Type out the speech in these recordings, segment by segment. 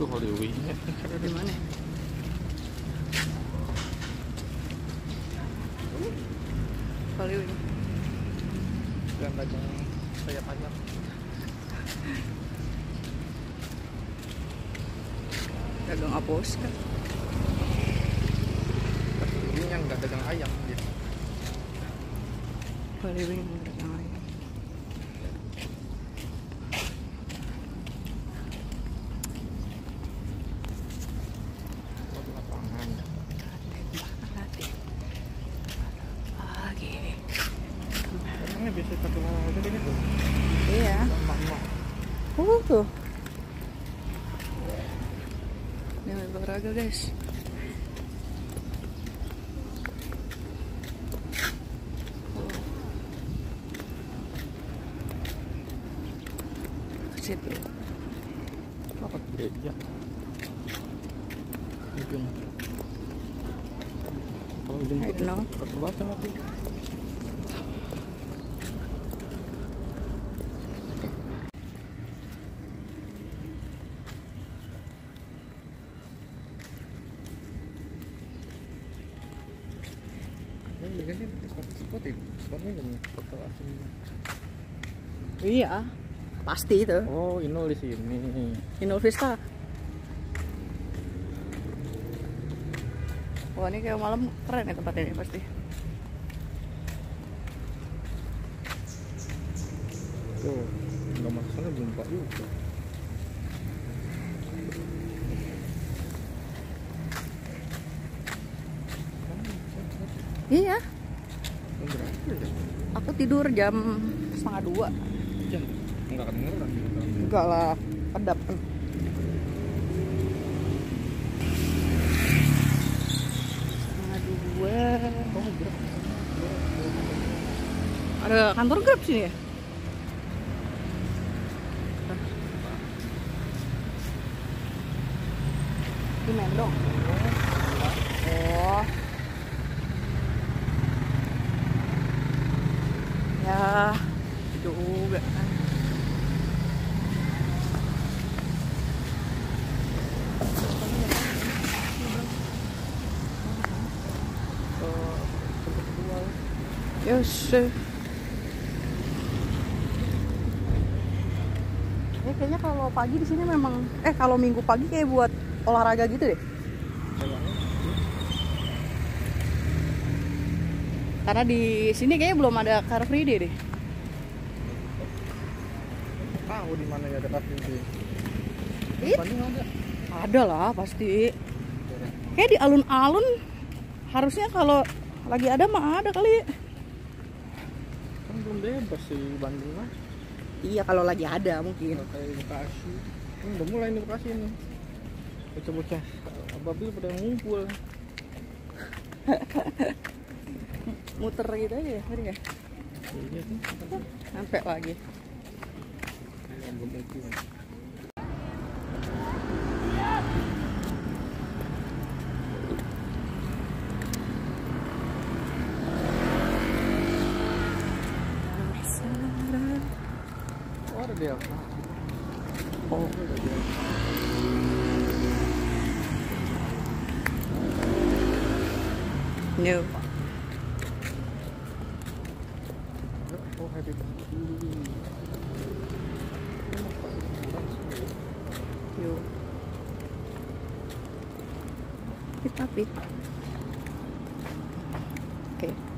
Itu Holy Wing. Di mana? Holy Wing. Yang ayam. Dagang apos kan? Ini yang nggak dagang ayam gitu. Holy Wing dagang ayam. Oh, di lapangan. Pagi. Emangnya biasa satu olahraga kayak gitu? Iya. Emak-emak. Oh tuh. Ini olahraga guys. Situ. Gereja? Ujung. Kalau ujung I don't know. Kerbatan lagi. Ini ganti kan foto asing. Iya. Pasti itu. Oh, Inul di sini. Inul Vista. Wah ini kayak malam keren ya tempat ini pasti. Tuh, nggak masuk sana belum buka juga. Iya. Jam berapa ya? Aku tidur jam setengah dua. Jam nggak kedengeran gitu. Enggak lah, kedap. Setengah dua. Oh. Ada kantor Grab sini ya? Di Mendong. Oh. Ya, kan. Eh, tempat kedua. Yes. kayaknya kalau pagi di sini memang eh kalau minggu pagi kayak buat olahraga gitu deh. Karena di sini kayaknya belum ada Car Free Day deh. Tahu di mana ya itu. It? Bandung ada. Ada lah pasti. Kayak di alun-alun harusnya kalau lagi ada mah ada kali. Kan belum bebas sih Bandung lah. Iya kalau lagi ada mungkin. Nggak kayak Bekasi. Ini udah mulai nih Bekasi nih. Bocah-bocah ababil pada ngumpul. Muter gitu aja ya, ngerti? Iya. Sampai lagi. Yang belum mungkin. Oh ada dia. Oh ada dia. No. Oh happy birthday. Yo. Pit tapi. Oke. Semuri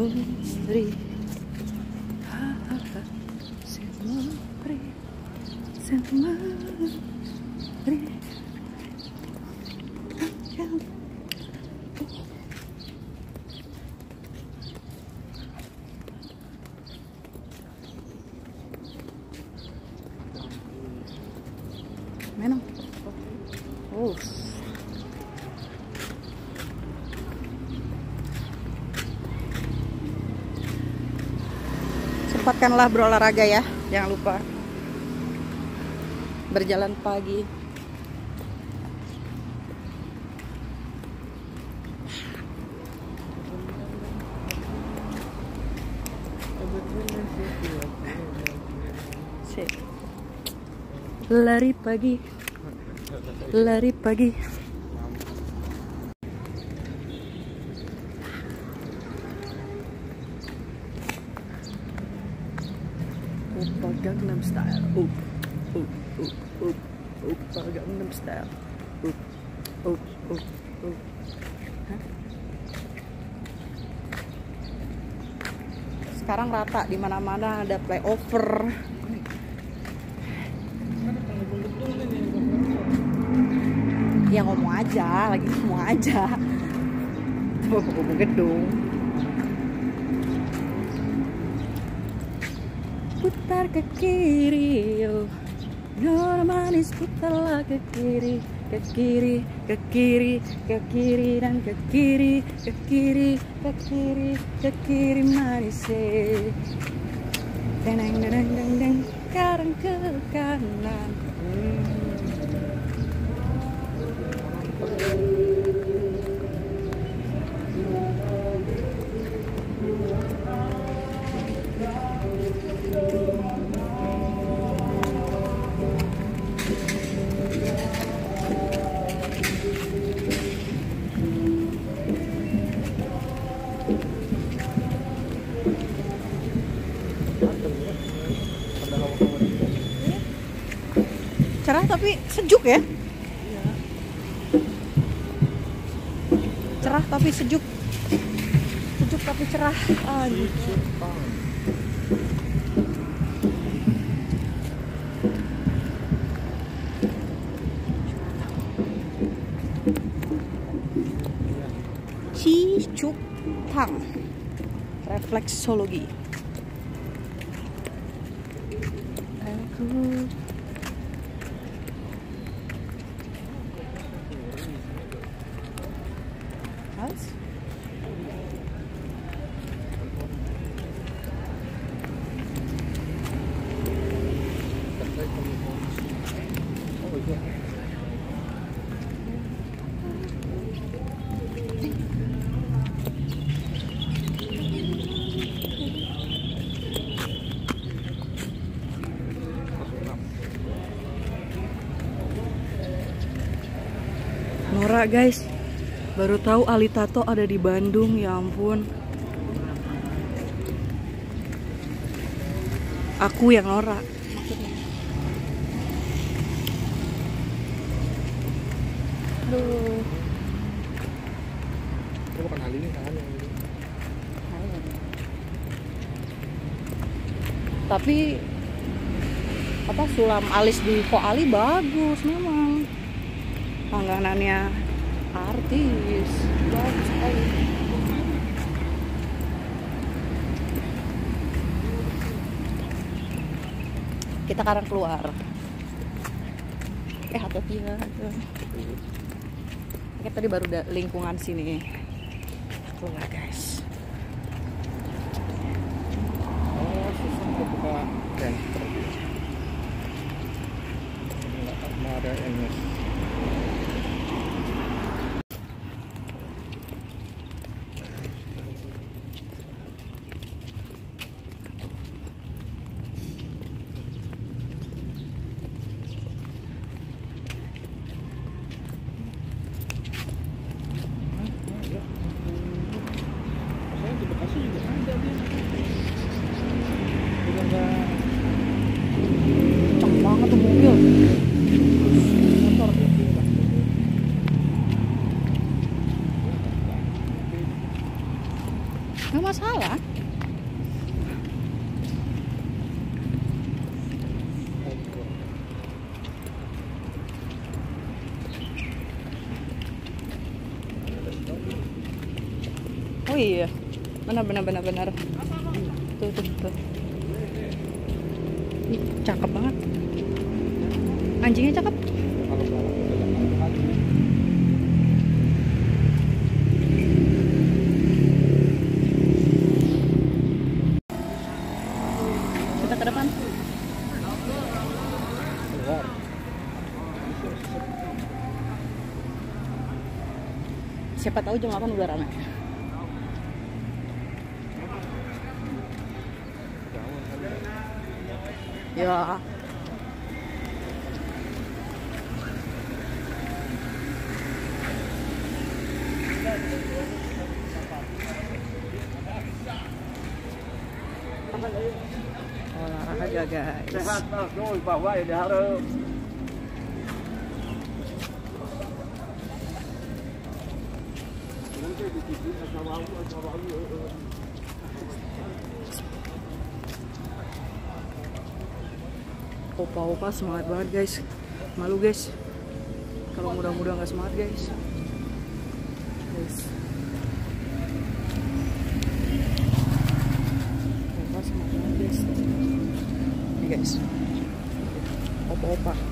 sempre, sempre, sempre. Menos. Oh. Sempatkanlah berolahraga ya, jangan lupa. Berjalan pagi. Lari pagi, lari pagi. Gangnam Style. Up, up, up, up. Oppa Gangnam Style. Up, up, up, up. Hah? Sekarang rata di mana-mana ada flyover. Ya ngomong aja, lagi ngomong aja. Ngomong gedung. Putar ke kiri. Yo Nona manis putarlah ke kiri. Ke kiri ke kiri ke kiri dan ke kiri. Ke kiri ke kiri ke kiri manis. Deneng deneng deng deng sekarang ke kanan. Hmm. Sejuk ya? Cerah tapi sejuk. Sejuk tapi cerah. Anjir. Cicuk Tang. Refleksologi. Aku Was? Oh iya. Guys. Baru tahu Ali Tato ada di Bandung ya ampun. Aku yang Nora Aduh Itu bukan hal ini kan yang ini. Tapi apa sulam alis di Ko Ali bagus memang. Langganannya artis. Kita sekarang keluar. Eh hati-hati ya. Kita tadi baru lingkungan sini. Keluar guys tuh mobil nggak masalah Oh iya, benar benar benar benar. Tuh tuh tuh. Cakep banget anjingnya cakep. Kita ke depan. Siapa tahu jam 8 udah ramai ya olahraga guys. Sehat Mas Doi, bawa ya harus. opa-opa semangat banget guys. Malu guys. Kalau muda-muda nggak semangat guys. Guys opa semangat